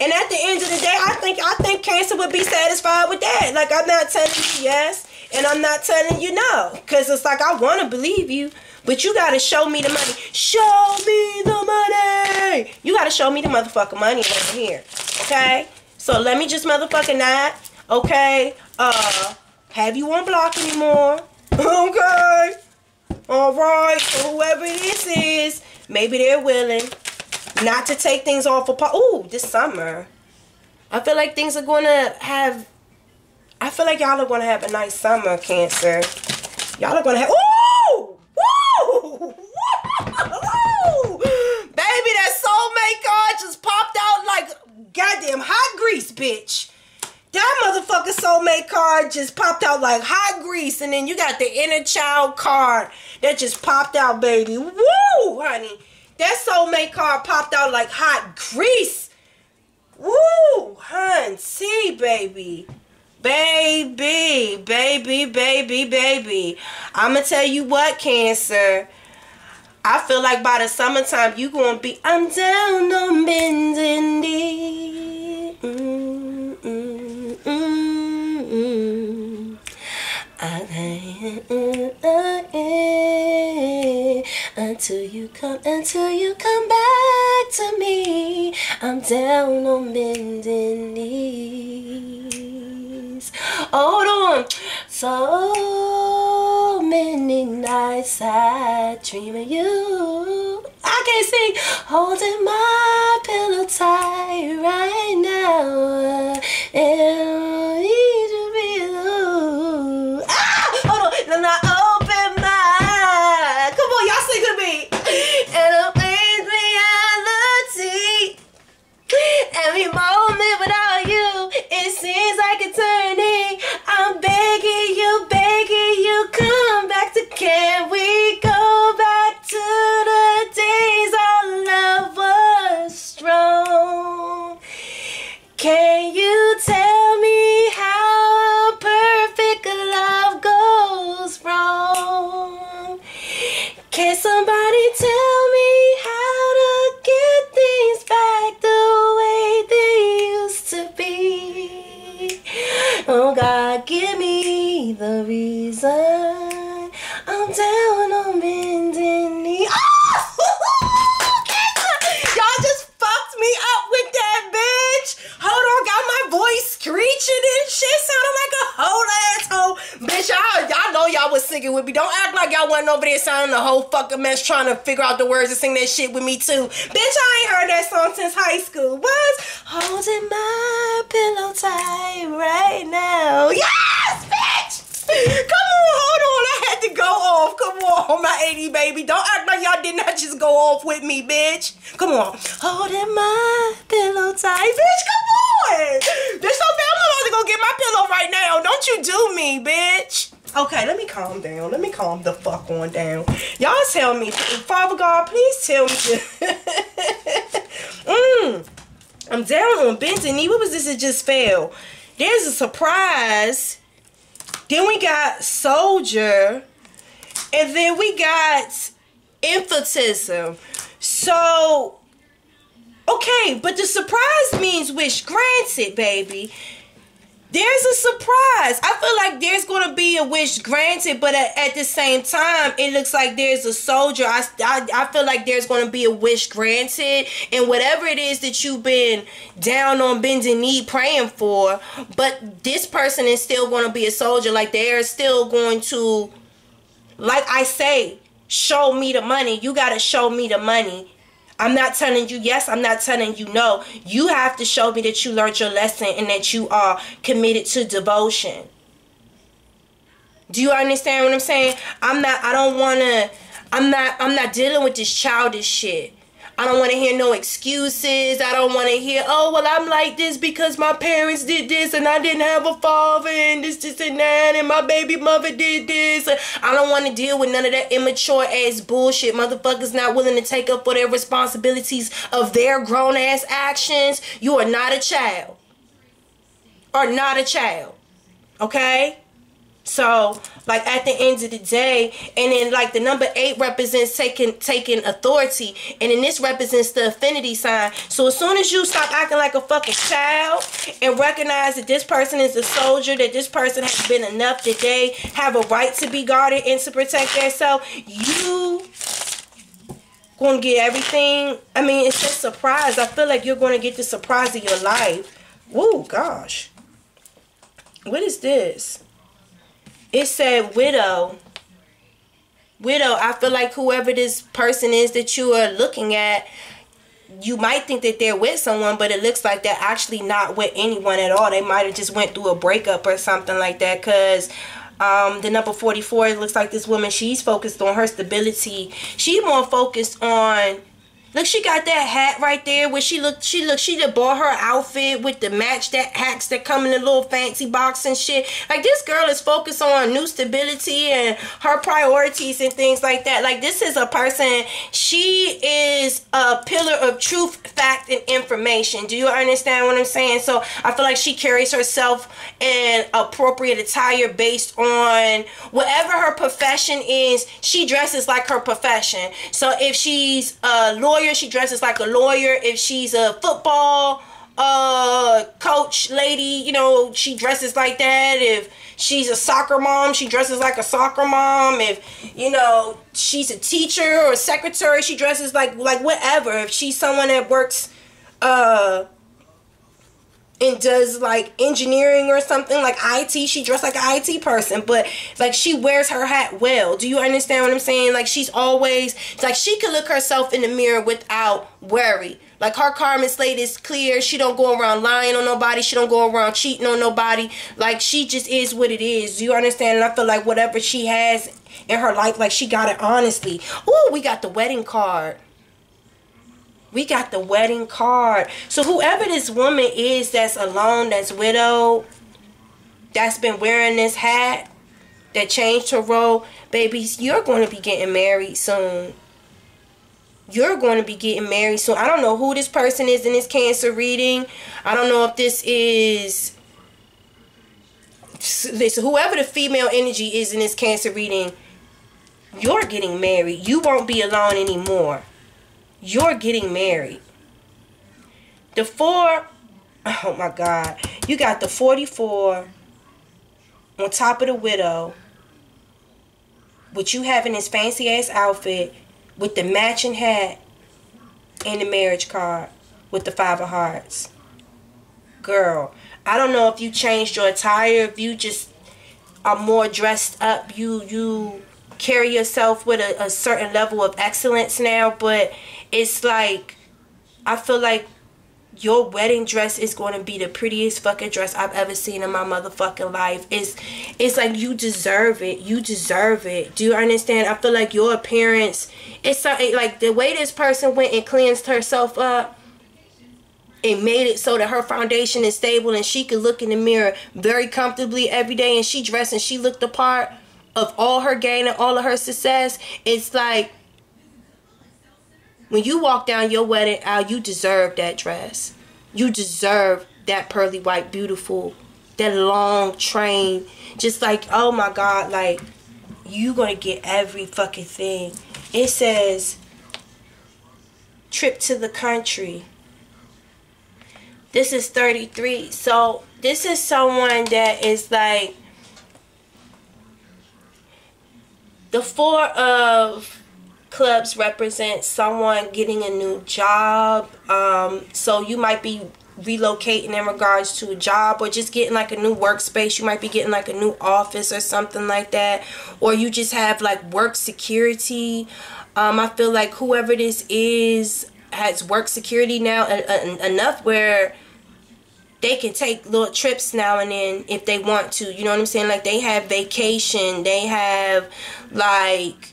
And at the end of the day, I think I think cancer would be satisfied with that. Like I'm not telling you yes, and I'm not telling you no, because it's like I want to believe you, but you gotta show me the money. Show me the money. You gotta show me the motherfucking money over here. Okay. So let me just motherfucking not. Okay. Uh, have you on block anymore? Okay. All right. So whoever this is, Maybe they're willing not to take things off apart. Ooh, this summer. I feel like things are going to have... I feel like y'all are going to have a nice summer, Cancer. Y'all are going to have... Ooh! Woo! Woo! Baby, that soulmate card just popped out like goddamn hot grease, bitch. That motherfucker soulmate card just popped out like hot grease. And then you got the inner child card that just popped out, baby. Woo, honey. That soulmate card popped out like hot grease. Woo, hun. See, baby. Baby, baby, baby, baby. I'm going to tell you what, Cancer. I feel like by the summertime, you going to be, I'm down on bending knee. Mm, until you come, until you come back to me. I'm down on bending knees. Hold on. So many nights I dream of you. I can't sing. Holding my pillow tight right now. And wasn't over there sounding whole fucking mess trying to figure out the words and sing that shit with me too. Bitch, I ain't heard that song since high school. Was holding my pillow tight right now. Yes, bitch! Come on, hold on. I had to go off. Come on, my 80 baby. Don't act like y'all did not just go off with me, bitch. Come on. Holding my pillow tight. Bitch, come on. Bitch, so bad. I'm about to go get my pillow right now. Don't you do me, bitch. Okay, let me calm down. Let me calm the fuck on down. Y'all tell me, Father God, please tell me. Mmm. I'm down on bending knee. What was this that just fell? There's a surprise. Then we got soldier. And then we got emphatism. So, okay, but the surprise means wish granted, baby. There's a surprise. I feel like there's going to be a wish granted, but at, at, the same time, it looks like there's a soldier. I, I, I feel like there's going to be a wish granted, and whatever it is that you've been down on bending knee praying for, but this person is still going to be a soldier. Like they're still going to, like I say, show me the money. You got to show me the money I'm not telling you yes, I'm not telling you no. You have to show me that you learned your lesson and that you are committed to devotion. Do you understand what I'm saying? I'm not I don't want to I'm not I'm not dealing with this childish shit. I don't want to hear no excuses. I don't want to hear, oh, well, I'm like this because my parents did this and I didn't have a father and this, this, and that, and my baby mother did this. I don't want to deal with none of that immature ass bullshit. Motherfuckers not willing to take up for their responsibilities of their grown ass actions. You are not a child. Are not a child. Okay? So, like at the end of the day, and then like the number eight represents taking taking authority, and then this represents the affinity sign. So as soon as you stop acting like a fucking child and recognize that this person is a soldier, that this person has been enough, that they have a right to be guarded and to protect themselves, you gonna get everything. I mean, it's just surprise. I feel like you're gonna get the surprise of your life. Whoa, gosh. What is this? It said widow. Widow, I feel like whoever this person is that you are looking at, you might think that they're with someone, but it looks like they're actually not with anyone at all. They might have just went through a breakup or something like that because um, the number 44, it looks like this woman, she's focused on her stability. She's more focused on Look, she got that hat right there where she looked, she looked, she just bought her outfit with the match that hats that come in the little fancy box and shit. Like this girl is focused on new stability and her priorities and things like that. Like this is a person, she is a pillar of truth, fact, and information. Do you understand what I'm saying? So I feel like she carries herself in appropriate attire based on whatever her profession is, she dresses like her profession. So if she's a lawyer, lawyer, she dresses like a lawyer. If she's a football uh coach lady, you know, she dresses like that. If she's a soccer mom, she dresses like a soccer mom. If you know, she's a teacher or a secretary, she dresses like like whatever. If she's someone that works uh and does like engineering or something like IT. She dressed like an IT person, but like she wears her hat well. Do you understand what I'm saying? Like she's always like she can look herself in the mirror without worry. Like her karma slate is clear. She don't go around lying on nobody. She don't go around cheating on nobody. Like she just is what it is. Do you understand? And I feel like whatever she has in her life, like she got it honestly. Oh, we got the wedding card. We got the wedding card. So whoever this woman is that's alone, that's widowed, that's been wearing this hat, that changed her role, babies, you're going to be getting married soon. You're going to be getting married soon. I don't know who this person is in this cancer reading. I don't know if this is listen, whoever the female energy is in this cancer reading, you're getting married. You won't be alone anymore you're getting married. The four, oh my God, you got the 44 on top of the widow, with you having this fancy ass outfit with the matching hat and the marriage card with the five of hearts. Girl, I don't know if you changed your attire, if you just are more dressed up, you you carry yourself with a, a certain level of excellence now, but it's like I feel like your wedding dress is going to be the prettiest fucking dress I've ever seen in my motherfucking life. It's it's like you deserve it. You deserve it. Do you understand? I feel like your appearance it's something like the way this person went and cleansed herself up and made it so that her foundation is stable and she could look in the mirror very comfortably every day and she dressed and she looked the part of all her gain and all of her success. It's like when you walk down your wedding aisle, you deserve that dress. You deserve that pearly white, beautiful, that long train. Just like, oh my God, like, you gonna get every fucking thing. It says, trip to the country. This is 33. So, this is someone that is like, the four of clubs represent someone getting a new job. Um, so you might be relocating in regards to a job or just getting like a new workspace. You might be getting like a new office or something like that. Or you just have like work security. Um, I feel like whoever this is has work security now enough where they can take little trips now and then if they want to. You know what I'm saying? Like they have vacation, they have like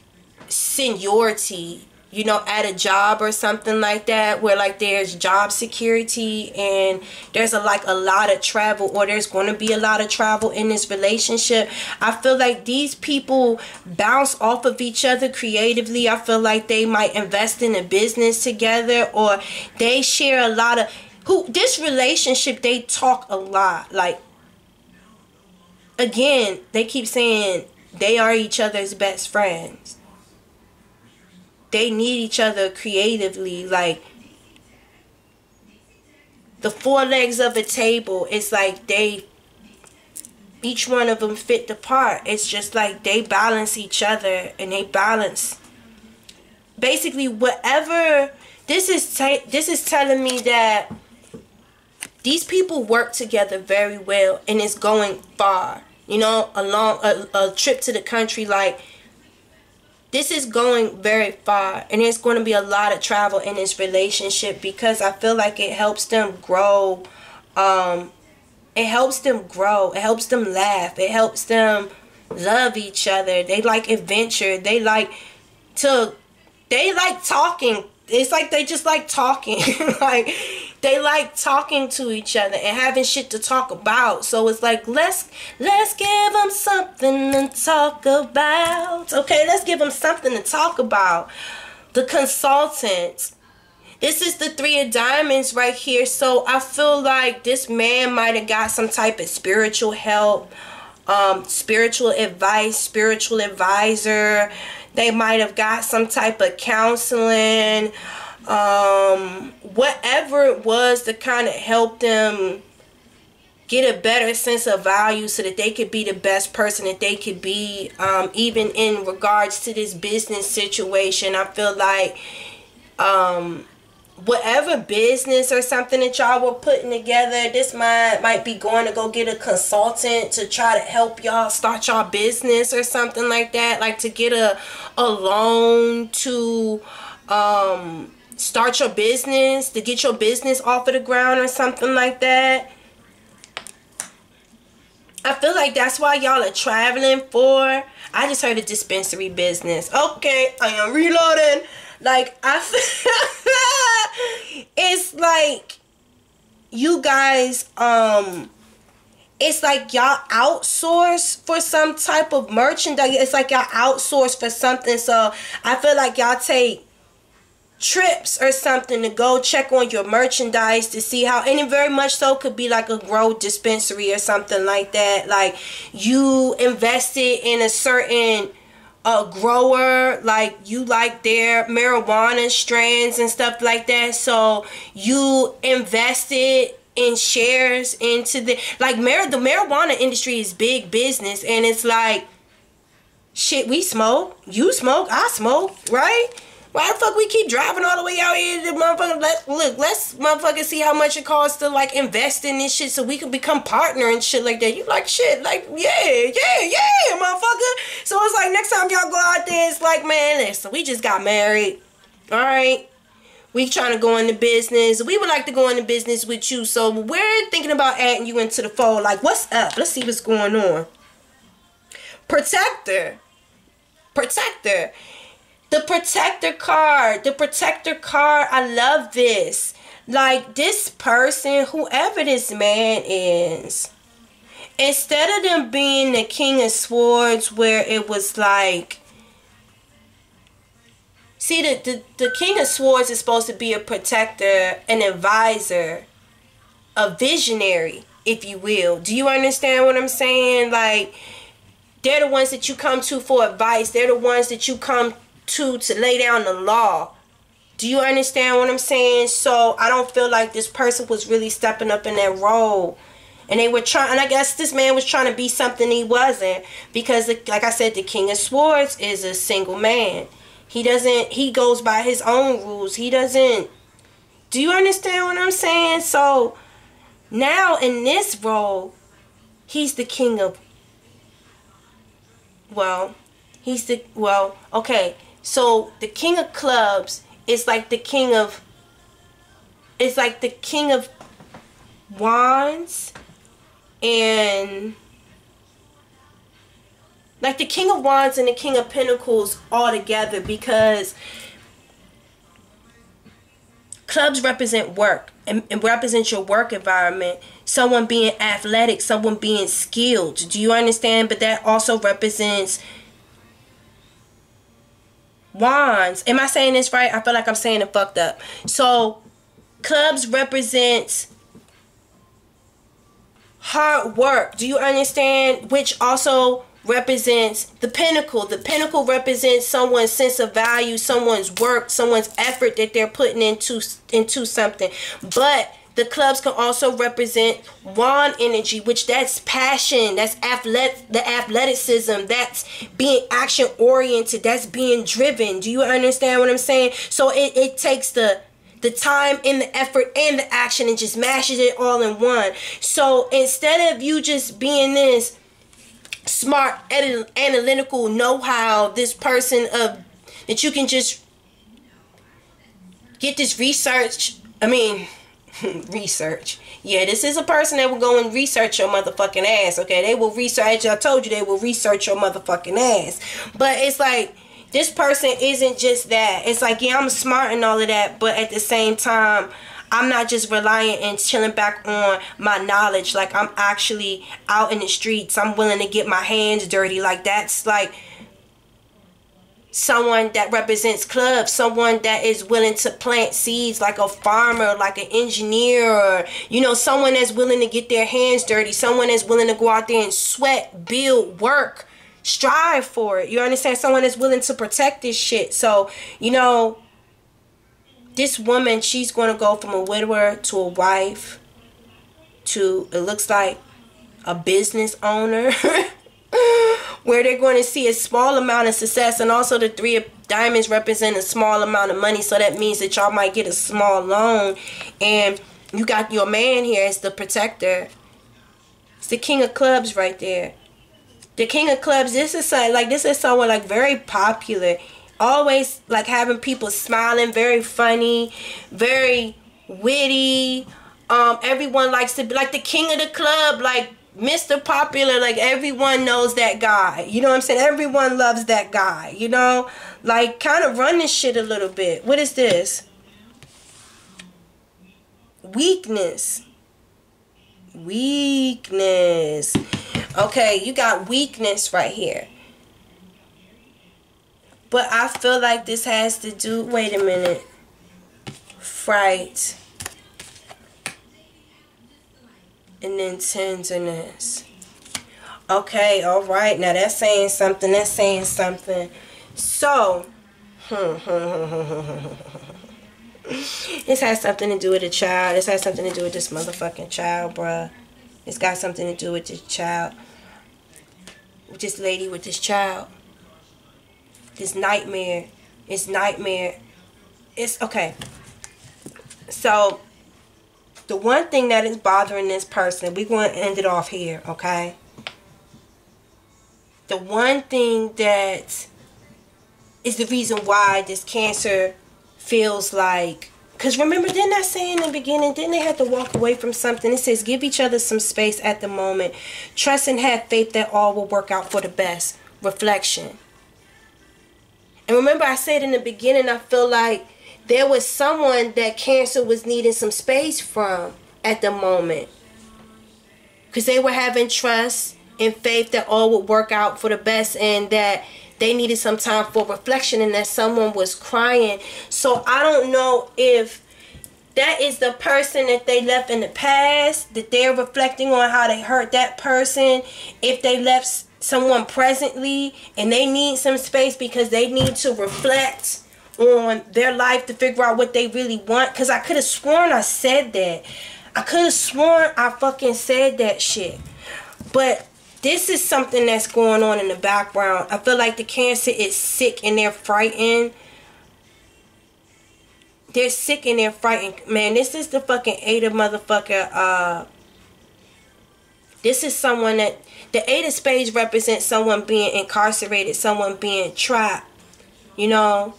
seniority you know at a job or something like that where like there's job security and there's a like a lot of travel or there's going to be a lot of travel in this relationship. I feel like these people bounce off of each other creatively. I feel like they might invest in a business together or they share a lot of who this relationship they talk a lot. Like again they keep saying they are each other's best friends they need each other creatively like the four legs of a table it's like they each one of them fit the part. It's just like they balance each other and they balance. Basically whatever this is this is telling me that these people work together very well and it's going far you know a long a, a trip to the country like this is going very far and it's going to be a lot of travel in this relationship because I feel like it helps them grow um it helps them grow it helps them laugh it helps them love each other. They like adventure they like to they like talking it's like they just like talking like they like talking to each other and having shit to talk about. So it's like let's let's give them something to talk about. Okay let's give them something to talk about. The consultant this is the three of diamonds right here. So i feel like this man might have got some type of spiritual help um spiritual advice spiritual advisor they might have got some type of counseling um, whatever it was to kind of help them get a better sense of value so that they could be the best person that they could be um, even in regards to this business situation. I feel like um, whatever business or something that y'all were putting together, this might might be going to go get a consultant to try to help y'all start y'all business or something like that. Like to get a a loan to um start your business, to get your business off of the ground or something like that. I feel like that's why y'all are traveling for. I just heard a dispensary business. Okay, I am reloading. Like I feel it's like you guys um it's like y'all outsource for some type of merchandise. It's like y'all outsource for something. So I feel like y'all take trips or something to go check on your merchandise to see how and it very much so could be like a grow dispensary or something like that like you invested in a certain uh, grower like you like their marijuana strands and stuff like that. So you invested in shares into the like mar- the marijuana industry is big business and it's like shit we smoke you smoke i smoke right why the fuck we keep driving all the way out here to motherfucker? Let, look, let's motherfucker see how much it costs to like invest in this shit so we can become partner and shit like that. You like shit, like yeah, yeah, yeah, motherfucker. So it's like next time y'all go out there, it's like man, listen, we just got married, all right. We trying to go into business. We would like to go into business with you, so we're thinking about adding you into the fold. Like, what's up? Let's see what's going on. Protector, protector the protector card. The protector card. I love this. Like this person, whoever this man is, instead of them being the king of swords where it was like see the, the the king of swords is supposed to be a protector an advisor a visionary if you will do you understand what i'm saying like they're the ones that you come to for advice they're the ones that you come to to lay down the law. Do you understand what I'm saying? So I don't feel like this person was really stepping up in that role. And they were trying, and I guess this man was trying to be something he wasn't. Because, like I said, the King of Swords is a single man. He doesn't, he goes by his own rules. He doesn't, do you understand what I'm saying? So now in this role, he's the King of, well, he's the, well, okay so the king of clubs is like the king of it's like the king of wands and like the king of wands and the king of pentacles all together because clubs represent work and, and represent your work environment. Someone being athletic someone being skilled. Do you understand? But that also represents wands. Am I saying this right? I feel like I'm saying it fucked up. So clubs represents hard work. Do you understand? Which also represents the pentacle. The pentacle represents someone's sense of value, someone's work, someone's effort that they're putting into into something. But the clubs can also represent wand energy, which that's passion, that's the athleticism, that's being action oriented, that's being driven. Do you understand what I'm saying? So it, it takes the the time and the effort and the action and just mashes it all in one. So instead of you just being this smart, analytical know-how, this person of that you can just get this research. I mean, research. Yeah, this is a person that will go and research your motherfucking ass. Okay, they will research. I told you they will research your motherfucking ass. But it's like this person isn't just that. It's like yeah, I'm smart and all of that, but at the same time. I'm not just relying and chilling back on my knowledge. Like I'm actually out in the streets. I'm willing to get my hands dirty. Like that's like someone that represents clubs, someone that is willing to plant seeds like a farmer, like an engineer, or you know, someone that's willing to get their hands dirty, someone that's willing to go out there and sweat, build, work, strive for it. You understand? Someone that's willing to protect this shit. So, you know, this woman, she's going to go from a widower to a wife to, it looks like, a business owner. where they're going to see a small amount of success and also the three of diamonds represent a small amount of money, so that means that y'all might get a small loan. And you got your man here as the protector. It's the king of clubs right there. The king of clubs, this is like this is someone like very popular. Always like having people smiling, very funny, very witty. Um, everyone likes to be like the king of the club, like Mr. Popular, like everyone knows that guy. You know what I'm saying? Everyone loves that guy, you know? Like kind of run this shit a little bit. What is this? Weakness. Weakness. Okay, you got weakness right here. But I feel like this has to do, wait a minute. Fright. And then tenderness. Okay, all right. Now that's saying something. That's saying something. So, this has something to do with a child. This has something to do with this motherfucking child, bruh. It's got something to do with this child. With this lady with this child. This nightmare. It's nightmare. It's okay. So, the one thing that is bothering this person, we're going to end it off here, okay? The one thing that is the reason why this cancer feels like because remember, didn't I say in the beginning, didn't they have to walk away from something? It says, give each other some space at the moment. Trust and have faith that all will work out for the best. Reflection. And remember, I said in the beginning, I feel like there was someone that cancer was needing some space from at the moment. Because they were having trust and faith that all would work out for the best and that they needed some time for reflection and that someone was crying. So I don't know if that is the person that they left in the past, that they're reflecting on how they hurt that person, if they left someone presently and they need some space because they need to reflect on their life to figure out what they really want. Because I could have sworn I said that. I could have sworn I fucking said that shit. But this is something that's going on in the background. I feel like the cancer is sick and they're frightened. They're sick and they're frightened. Man, this is the fucking eight of motherfucker. Uh, this is someone that the eight of spades represents someone being incarcerated, someone being trapped. You know,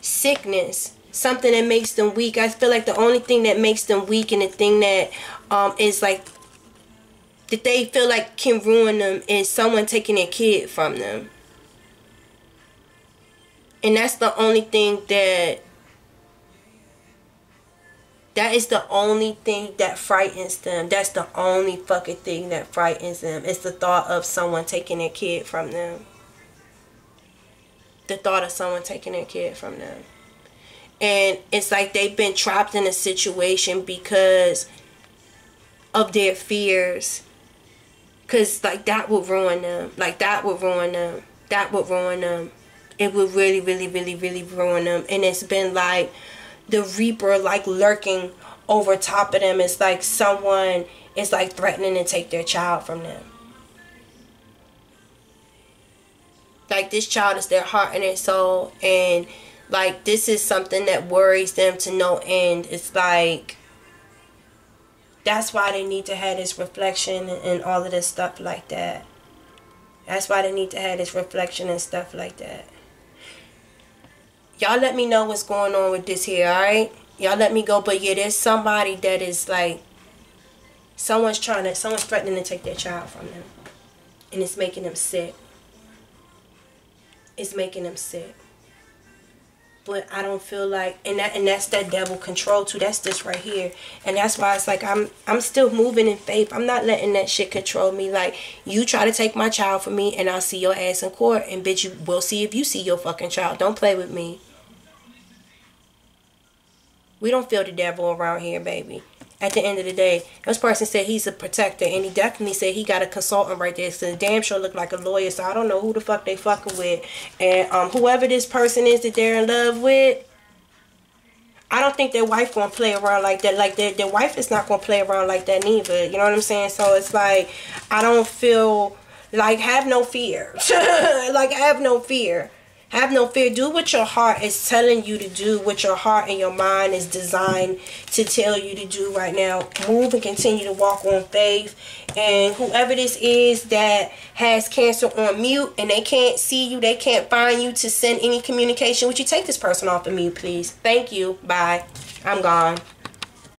sickness, something that makes them weak. I feel like the only thing that makes them weak and the thing that um is like that they feel like can ruin them is someone taking their kid from them. And that's the only thing that that is the only thing that frightens them. That's the only fucking thing that frightens them. It's the thought of someone taking their kid from them. The thought of someone taking their kid from them. And it's like they've been trapped in a situation because of their fears Cause like that would ruin them. Like that would ruin them. That would ruin them. It would really, really, really, really ruin them. And it's been like the reaper like lurking over top of them. It's like someone is like threatening to take their child from them. Like this child is their heart and their soul. And like this is something that worries them to no end. It's like that's why they need to have this reflection and all of this stuff like that. That's why they need to have this reflection and stuff like that. Y'all let me know what's going on with this here, alright? Y'all let me go. But yeah, there's somebody that is like, someone's trying to, someone's threatening to take their child from them. And it's making them sick. It's making them sick but I don't feel like and that and that's that devil control too. That's this right here. And that's why it's like I'm I'm still moving in faith. I'm not letting that shit control me. Like you try to take my child from me and I'll see your ass in court and bitch you will see if you see your fucking child. Don't play with me. We don't feel the devil around here, baby at the end of the day, this person said he's a protector, and he definitely said he got a consultant right there. So damn sure look like a lawyer. So I don't know who the fuck they fucking with, and um, whoever this person is that they're in love with. I don't think their wife gonna play around like that. Like their their wife is not gonna play around like that neither. You know what I'm saying? So it's like I don't feel like have no fear. like have no fear. Have no fear. Do what your heart is telling you to do, what your heart and your mind is designed to tell you to do right now. Move and continue to walk on faith. And whoever this is that has cancer on mute and they can't see you, they can't find you to send any communication, would you take this person off of mute, please? Thank you. Bye. I'm gone.